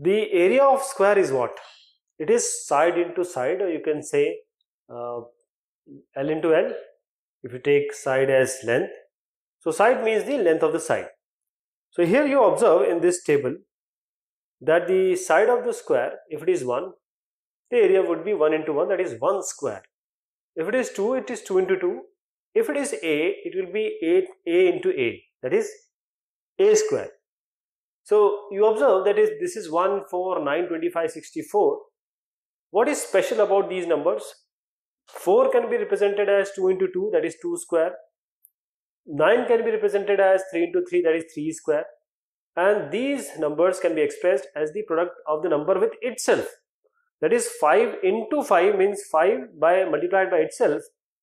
the area of square is what? It is side into side or you can say uh, L into L if you take side as length. So side means the length of the side. So here you observe in this table that the side of the square if it is 1 the area would be 1 into 1 that is 1 square. If it is 2 it is 2 into 2. If it is a it will be 8 a into a that is a square. So you observe that is this is 1, 4, 9, 25, 64. What is special about these numbers? 4 can be represented as 2 into 2 that is 2 square. 9 can be represented as 3 into 3 that is 3 square. And these numbers can be expressed as the product of the number with itself. That is 5 into 5 means 5 by multiplied by itself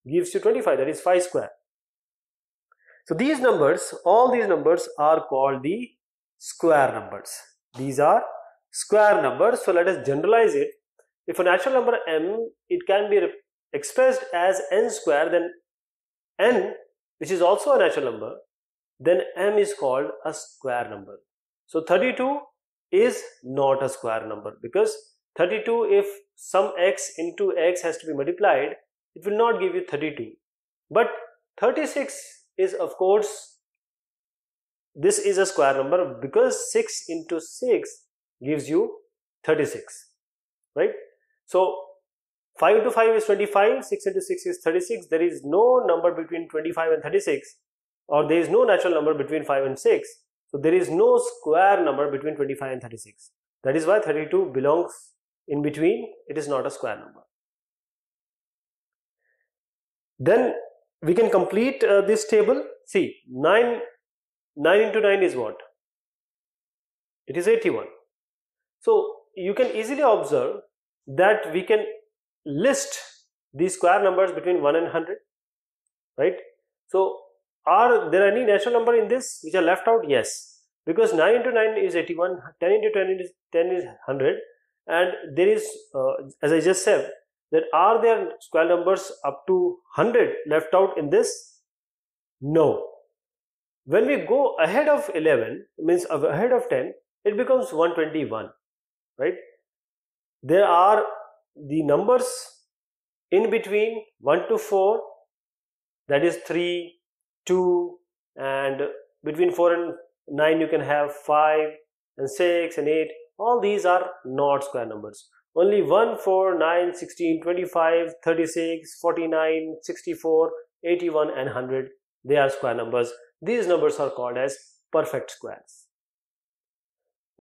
gives you 25 that is 5 square. So these numbers, all these numbers are called the square numbers. These are square numbers. So let us generalize it. If a natural number m, it can be expressed as n square, then n, which is also a natural number, then m is called a square number. So 32 is not a square number because 32 if some x into x has to be multiplied, it will not give you 32. But 36 is of course this is a square number because 6 into 6 gives you 36 right? So 5 into 5 is 25 6 into 6 is 36 there is no number between 25 and 36 or there is no natural number between 5 and 6 so there is no square number between 25 and 36 that is why 32 belongs in between. It is not a square number. Then we can complete uh, this table. See 9 9 into 9 is what? It is 81. So you can easily observe that we can list these square numbers between 1 and 100, right? So are there any natural number in this which are left out? Yes, because 9 into 9 is 81, 10 into 10 is 10 is 100 and there is, uh, as I just said, that are there square numbers up to 100 left out in this? No, when we go ahead of 11, means ahead of 10, it becomes 121, right? There are the numbers in between 1 to 4, that is 3, 2, and between 4 and 9 you can have 5 and 6 and 8. All these are not square numbers. Only 1, 4, 9, 16, 25, 36, 49, 64, 81 and 100 they are square numbers these numbers are called as perfect squares.